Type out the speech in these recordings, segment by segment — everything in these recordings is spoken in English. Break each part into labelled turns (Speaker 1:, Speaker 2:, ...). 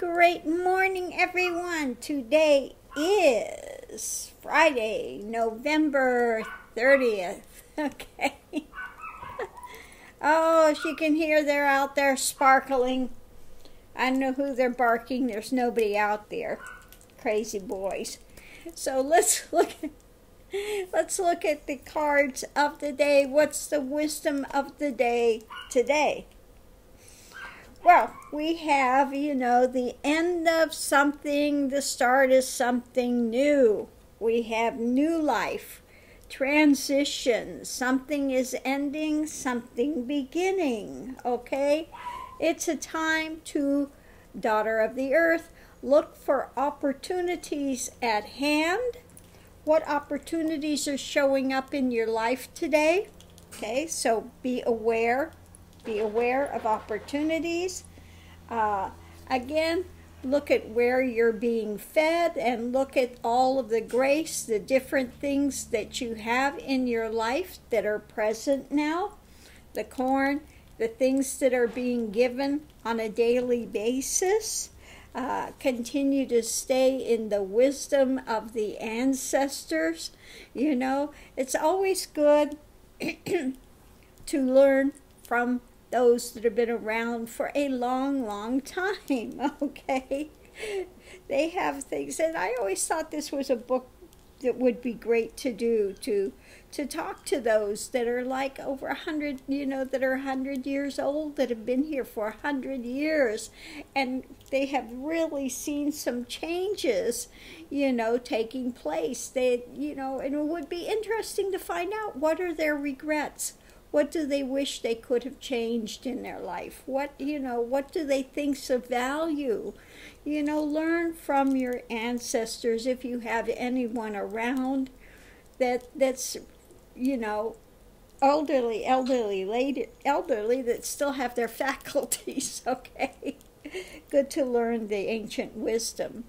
Speaker 1: Great morning, everyone. Today is Friday, November 30th. Okay. oh, as you can hear, they're out there sparkling. I know who they're barking. There's nobody out there. Crazy boys. So let's look at let's look at the cards of the day. What's the wisdom of the day today? Well, we have, you know, the end of something, the start is something new. We have new life, transition. Something is ending, something beginning, okay? It's a time to, daughter of the earth, look for opportunities at hand. What opportunities are showing up in your life today? Okay, so be aware be aware of opportunities. Uh, again, look at where you're being fed and look at all of the grace, the different things that you have in your life that are present now. The corn, the things that are being given on a daily basis. Uh, continue to stay in the wisdom of the ancestors. You know, it's always good to learn from those that have been around for a long, long time, okay? They have things, and I always thought this was a book that would be great to do to to talk to those that are like over a hundred you know that are a hundred years old that have been here for a hundred years and they have really seen some changes you know taking place they you know and it would be interesting to find out what are their regrets what do they wish they could have changed in their life? What, you know, what do they think's of value? You know, learn from your ancestors if you have anyone around that that's, you know, elderly, elderly, lady, elderly that still have their faculties, okay? Good to learn the ancient wisdom.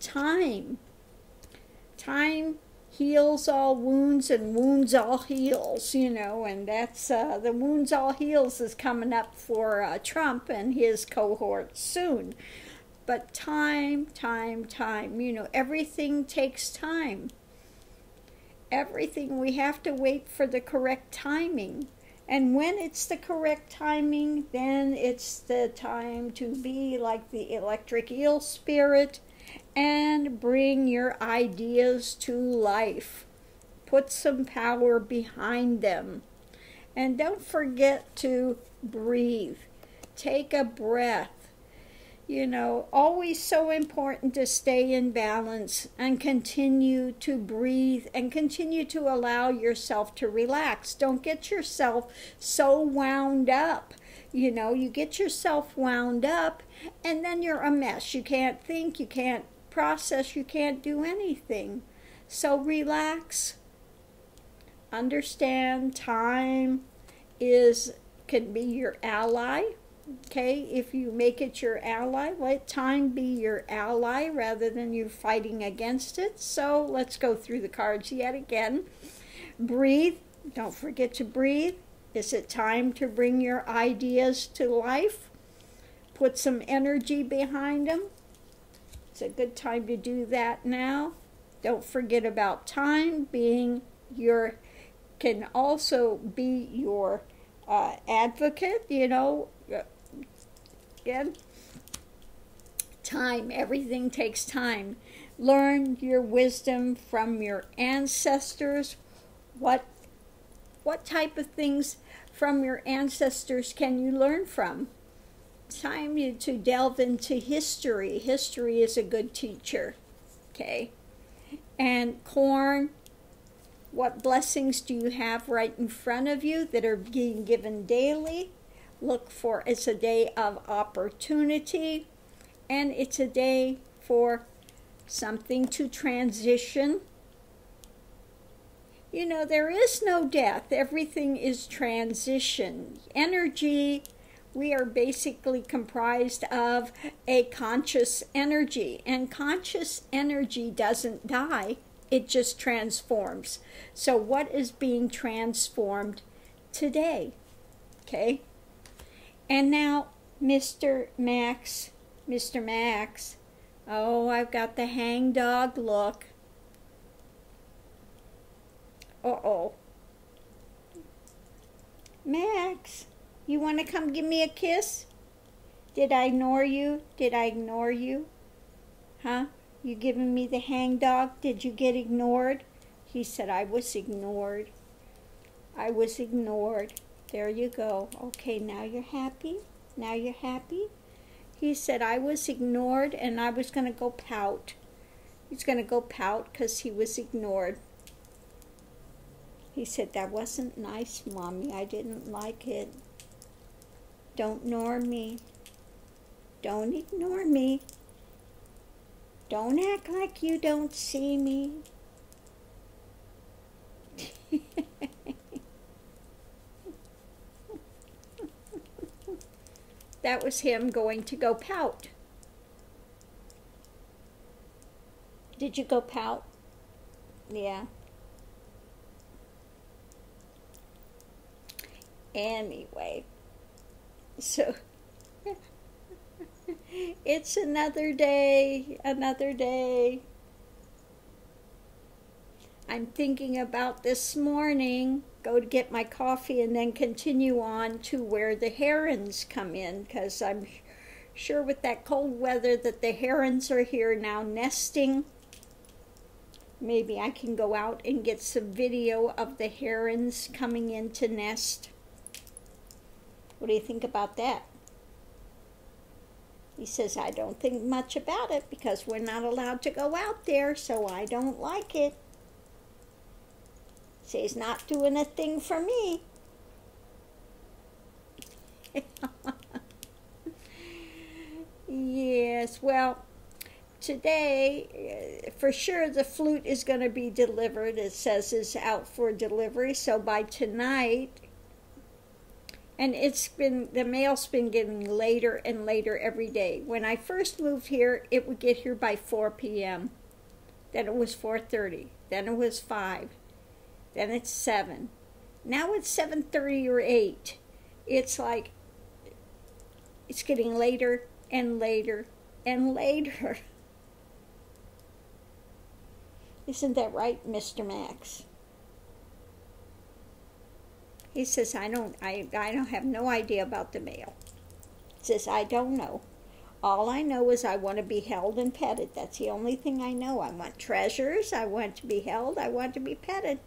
Speaker 1: Time. Time heals all wounds and wounds all heals, you know, and that's uh, the wounds all heals is coming up for uh, Trump and his cohort soon. But time, time, time, you know, everything takes time. Everything, we have to wait for the correct timing. And when it's the correct timing, then it's the time to be like the electric eel spirit and bring your ideas to life. Put some power behind them. And don't forget to breathe. Take a breath. You know, always so important to stay in balance and continue to breathe and continue to allow yourself to relax. Don't get yourself so wound up. You know, you get yourself wound up and then you're a mess. You can't think, you can't process, you can't do anything. So relax. Understand time is can be your ally. Okay, if you make it your ally, let time be your ally rather than you fighting against it. So let's go through the cards yet again. Breathe. Don't forget to breathe. Is it time to bring your ideas to life? Put some energy behind them. It's a good time to do that now. Don't forget about time being your, can also be your uh, advocate, you know. Again, time, everything takes time. Learn your wisdom from your ancestors. What, what type of things from your ancestors can you learn from? Time you to delve into history. History is a good teacher. Okay. And corn, what blessings do you have right in front of you that are being given daily? Look for it's a day of opportunity and it's a day for something to transition. You know, there is no death, everything is transition. Energy we are basically comprised of a conscious energy, and conscious energy doesn't die, it just transforms. So, what is being transformed today? Okay, and now, Mr. Max Mr. Max. Oh, I've got the hangdog look. Uh oh. Max, you want to come give me a kiss? Did I ignore you? Did I ignore you? Huh? You giving me the hangdog? Did you get ignored? He said, I was ignored. I was ignored. There you go. Okay, now you're happy? Now you're happy? He said, I was ignored and I was going to go pout. He's going to go pout because he was ignored. He said, That wasn't nice, Mommy. I didn't like it. Don't ignore me. Don't ignore me. Don't act like you don't see me. that was him going to go pout. Did you go pout? Yeah. Anyway, so it's another day, another day. I'm thinking about this morning, go to get my coffee and then continue on to where the herons come in because I'm sure with that cold weather that the herons are here now nesting. Maybe I can go out and get some video of the herons coming in to nest. What do you think about that? He says, I don't think much about it because we're not allowed to go out there, so I don't like it. Say he's not doing a thing for me. yes, well, today, uh, for sure, the flute is going to be delivered. It says it's out for delivery, so by tonight, and it's been the mail's been getting later and later every day. When I first moved here, it would get here by 4 p.m. Then it was 4:30. Then it was 5. Then it's 7. Now it's 7:30 or 8. It's like it's getting later and later and later. Isn't that right, Mr. Max? He says, I don't, I, I don't have no idea about the mail. He says, I don't know. All I know is I want to be held and petted. That's the only thing I know. I want treasures. I want to be held. I want to be petted.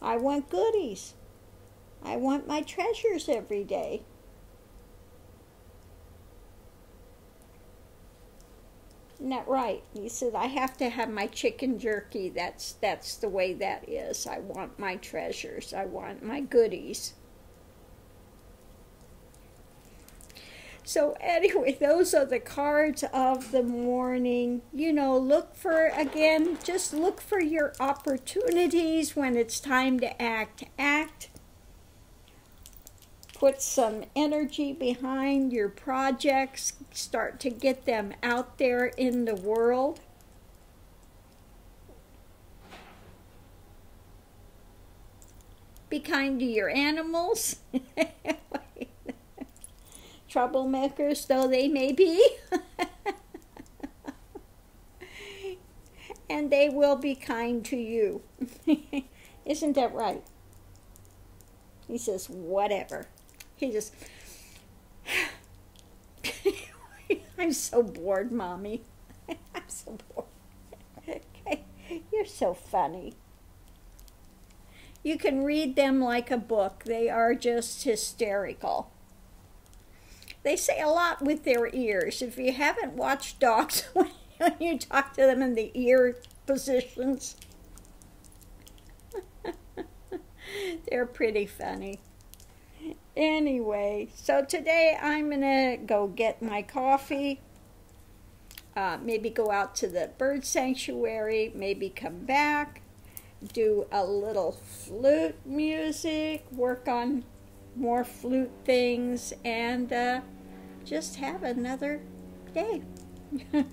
Speaker 1: I want goodies. I want my treasures every day. That right? He said, I have to have my chicken jerky. That's that's the way that is. I want my treasures. I want my goodies. So anyway, those are the cards of the morning. You know, look for again, just look for your opportunities when it's time to act. Act put some energy behind your projects, start to get them out there in the world. Be kind to your animals, troublemakers though they may be. and they will be kind to you. Isn't that right? He says, whatever. He just, I'm so bored, Mommy. I'm so bored. Okay, you're so funny. You can read them like a book. They are just hysterical. They say a lot with their ears. If you haven't watched dogs when you talk to them in the ear positions, they're pretty funny. Anyway, so today I'm going to go get my coffee, uh, maybe go out to the bird sanctuary, maybe come back, do a little flute music, work on more flute things, and uh, just have another day.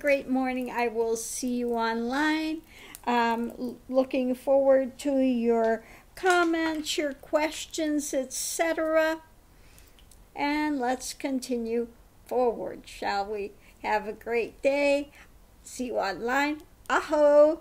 Speaker 1: great morning. I will see you online. Um, looking forward to your comments, your questions, etc. And let's continue forward, shall we? Have a great day. See you online. Aho!